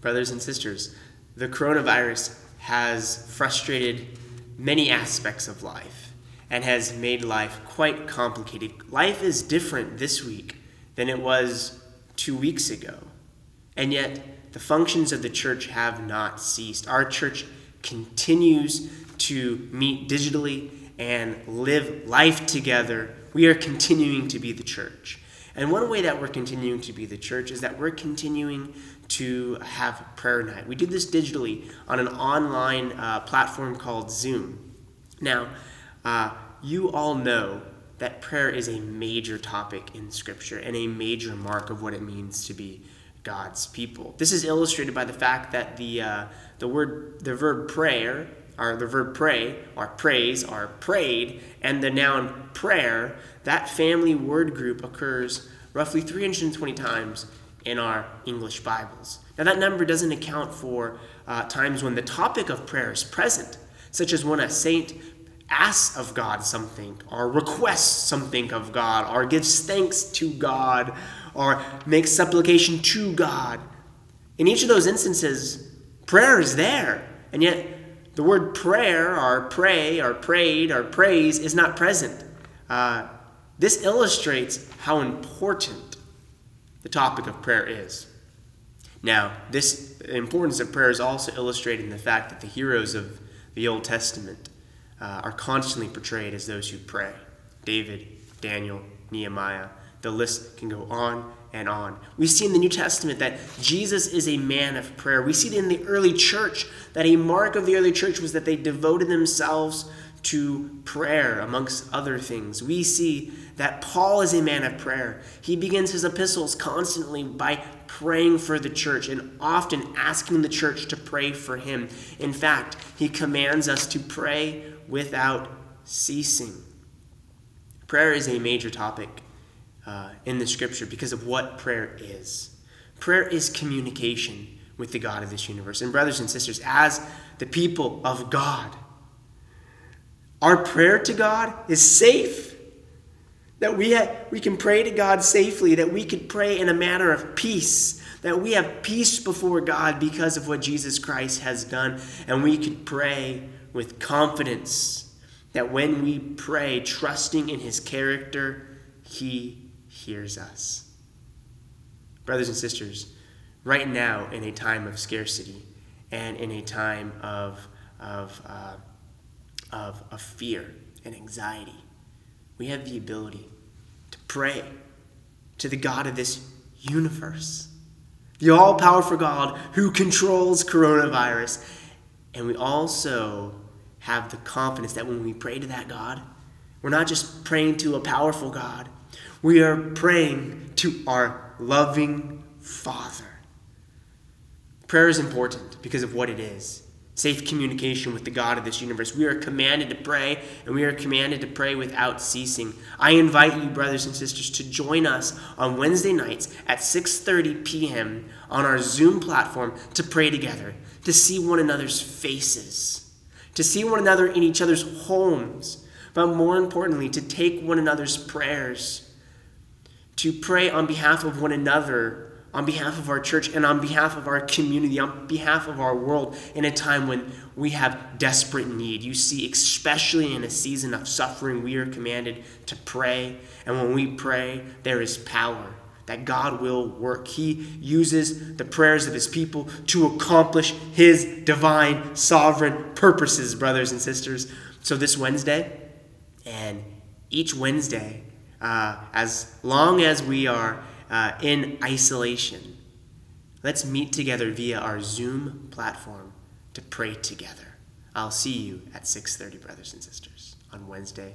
Brothers and sisters, the coronavirus has frustrated many aspects of life and has made life quite complicated. Life is different this week than it was two weeks ago. And yet, the functions of the church have not ceased. Our church continues to meet digitally and live life together. We are continuing to be the church. And one way that we're continuing to be the church is that we're continuing to have prayer night. We do this digitally on an online uh, platform called Zoom. Now, uh, you all know that prayer is a major topic in Scripture and a major mark of what it means to be God's people. This is illustrated by the fact that the uh, the word the verb prayer or the verb pray or praise or prayed and the noun prayer that family word group occurs roughly 320 times in our English Bibles. Now, that number doesn't account for uh, times when the topic of prayer is present, such as when a saint asks of God something, or requests something of God, or gives thanks to God, or makes supplication to God. In each of those instances, prayer is there, and yet the word prayer, or pray, or prayed, or praise is not present. Uh, this illustrates how important the topic of prayer is. Now, this importance of prayer is also illustrated in the fact that the heroes of the Old Testament uh, are constantly portrayed as those who pray. David, Daniel, Nehemiah, the list can go on and on. We see in the New Testament that Jesus is a man of prayer. We see in the early church that a mark of the early church was that they devoted themselves to prayer, amongst other things. We see that Paul is a man of prayer. He begins his epistles constantly by praying for the church and often asking the church to pray for him. In fact, he commands us to pray without ceasing. Prayer is a major topic uh, in the scripture because of what prayer is. Prayer is communication with the God of this universe. And, brothers and sisters, as the people of God, our prayer to God is safe. That we, have, we can pray to God safely, that we could pray in a manner of peace, that we have peace before God because of what Jesus Christ has done, and we could pray with confidence that when we pray, trusting in His character, He hears us. Brothers and sisters, right now, in a time of scarcity and in a time of, of uh, of, of fear and anxiety, we have the ability to pray to the God of this universe, the all powerful God who controls coronavirus. And we also have the confidence that when we pray to that God, we're not just praying to a powerful God, we are praying to our loving Father. Prayer is important because of what it is safe communication with the God of this universe. We are commanded to pray, and we are commanded to pray without ceasing. I invite you, brothers and sisters, to join us on Wednesday nights at 6:30 p.m. on our Zoom platform to pray together, to see one another's faces, to see one another in each other's homes, but more importantly, to take one another's prayers, to pray on behalf of one another on behalf of our church and on behalf of our community, on behalf of our world, in a time when we have desperate need. You see, especially in a season of suffering, we are commanded to pray. And when we pray, there is power that God will work. He uses the prayers of his people to accomplish his divine, sovereign purposes, brothers and sisters. So this Wednesday and each Wednesday, uh, as long as we are uh, in isolation. Let's meet together via our Zoom platform to pray together. I'll see you at 6:30 brothers and sisters on Wednesday